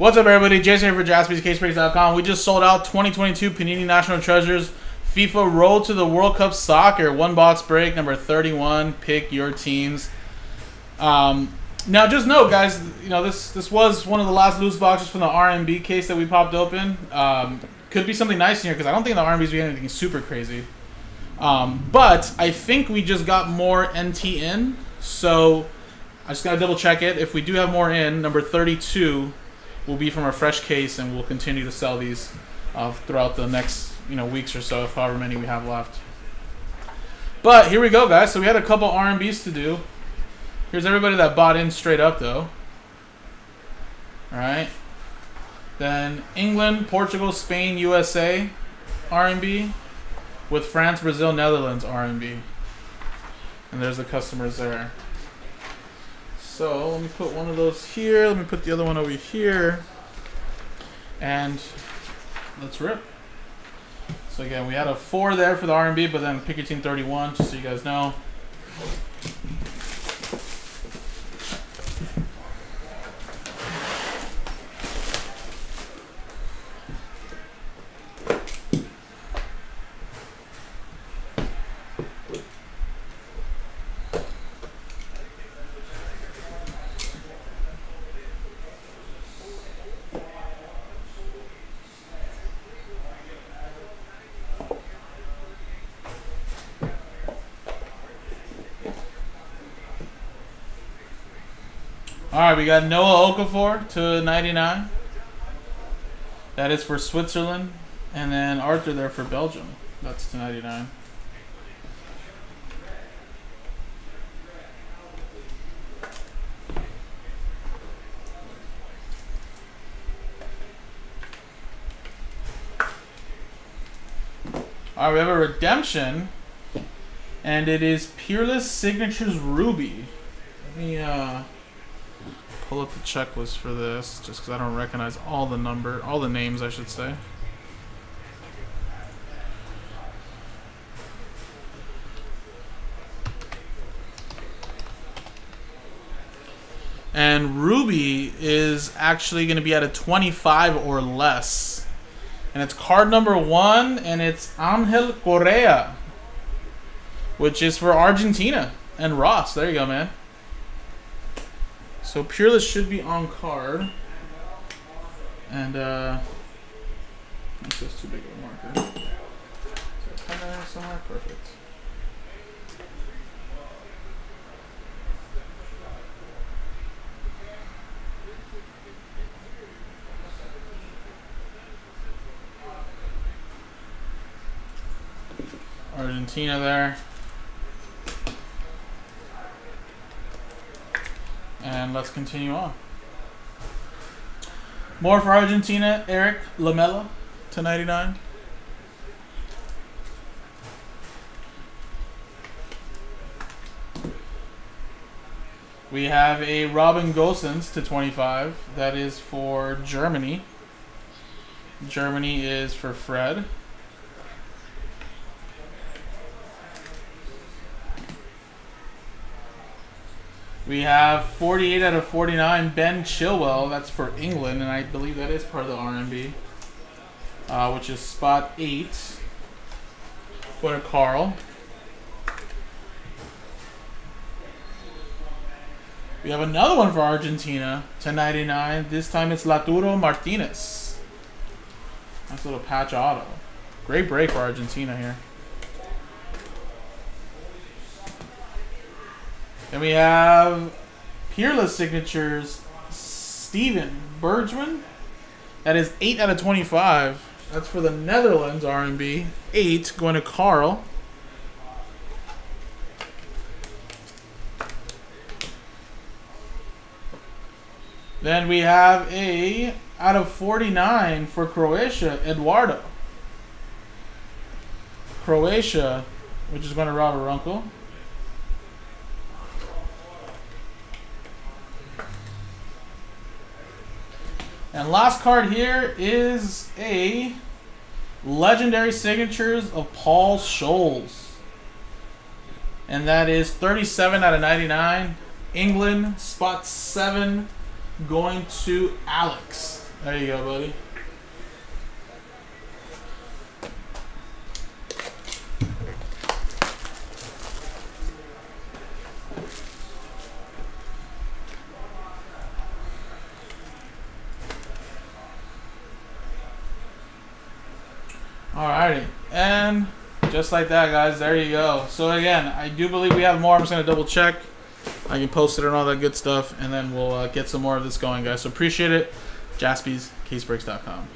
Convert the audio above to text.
What's up, everybody? Jason here for JaspysCaseBreaks.com. We just sold out 2022 Panini National Treasures FIFA Road to the World Cup Soccer one box break number 31. Pick your teams. Um, now, just know, guys. You know this this was one of the last loose boxes from the RMB case that we popped open. Um, could be something nice in here because I don't think the RMBs be anything super crazy. Um, but I think we just got more NT in, so I just gotta double check it. If we do have more in, number 32 will be from a fresh case, and we'll continue to sell these uh, throughout the next you know weeks or so, if however many we have left. But here we go, guys. So we had a couple RMBs to do. Here's everybody that bought in straight up, though. All right. Then England, Portugal, Spain, USA, RMB, with France, Brazil, Netherlands, RMB. And there's the customers there. So let me put one of those here. Let me put the other one over here. And let's rip. So again, we had a four there for the RMB, but then team 31, just so you guys know. All right, we got Noah Okafor to 99. That is for Switzerland. And then Arthur there for Belgium. That's to 99. All right, we have a redemption. And it is Peerless Signatures Ruby. Let me, uh pull up the checklist for this, just because I don't recognize all the number, all the names, I should say. And Ruby is actually going to be at a 25 or less. And it's card number one, and it's Angel Correa, which is for Argentina. And Ross, there you go, man. So Peerless should be on card. And, uh, that's just too big of a marker. So pen there somewhere? Perfect. Argentina there. And let's continue on. More for Argentina, Erik Lamela to 99. We have a Robin Gosens to 25. That is for Germany. Germany is for Fred. We have 48 out of 49, Ben Chilwell. That's for England, and I believe that is part of the RMB, uh, which is spot 8. Going to Carl. We have another one for Argentina 1099. This time it's Lautaro Martinez. Nice little patch auto. Great break for Argentina here. Then we have Peerless Signatures, Steven Bergwijn. That is 8 out of 25. That's for the Netherlands RMB. 8 going to Carl. Then we have a out of 49 for Croatia, Eduardo. Croatia, which is going to Robert Runkle. And last card here is a Legendary Signatures of Paul Scholes. And that is 37 out of 99. England, spot 7, going to Alex. There you go, buddy. Alrighty, and just like that, guys, there you go. So again, I do believe we have more. I'm just gonna double check. I can post it and all that good stuff, and then we'll uh, get some more of this going, guys. So appreciate it. JaspysCaseBreaks.com.